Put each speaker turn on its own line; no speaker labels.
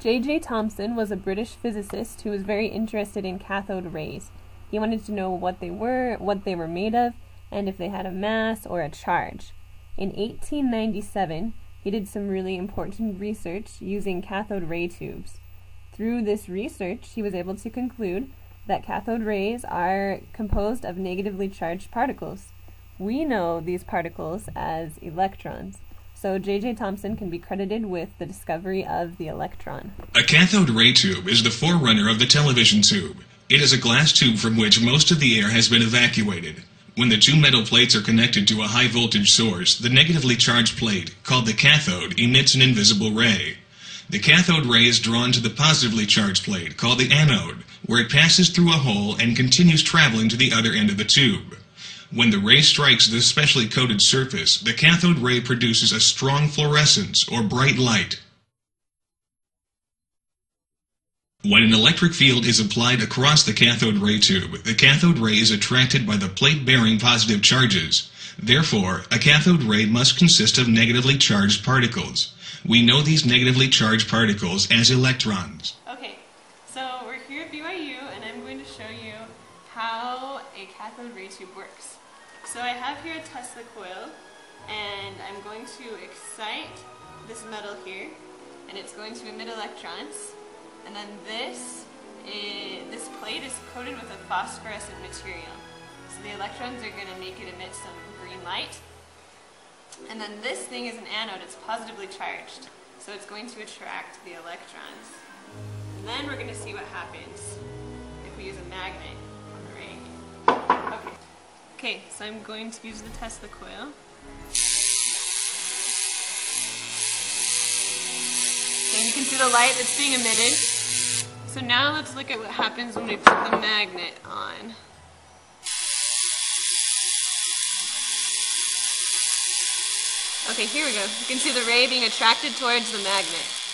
J.J. Thomson was a British physicist who was very interested in cathode rays. He wanted to know what they were, what they were made of, and if they had a mass or a charge. In 1897, he did some really important research using cathode ray tubes. Through this research, he was able to conclude that cathode rays are composed of negatively charged particles. We know these particles as electrons. So J.J. Thomson can be credited with the discovery of the electron.
A cathode ray tube is the forerunner of the television tube. It is a glass tube from which most of the air has been evacuated. When the two metal plates are connected to a high voltage source, the negatively charged plate, called the cathode, emits an invisible ray. The cathode ray is drawn to the positively charged plate, called the anode, where it passes through a hole and continues traveling to the other end of the tube. When the ray strikes this specially coated surface, the cathode ray produces a strong fluorescence or bright light. When an electric field is applied across the cathode ray tube, the cathode ray is attracted by the plate bearing positive charges. Therefore, a cathode ray must consist of negatively charged particles. We know these negatively charged particles as electrons.
Okay, so we're here at BYU and I'm going to show you how a cathode ray tube works. So I have here a Tesla coil and I'm going to excite this metal here and it's going to emit electrons and then this is, this plate is coated with a phosphorescent material. So the electrons are going to make it emit some green light and then this thing is an anode, it's positively charged. So it's going to attract the electrons. And then we're going to see what happens if we use a magnet Okay, so I'm going to use the Tesla coil. And you can see the light that's being emitted. So now let's look at what happens when we put the magnet on. Okay, here we go. You can see the ray being attracted towards the magnet.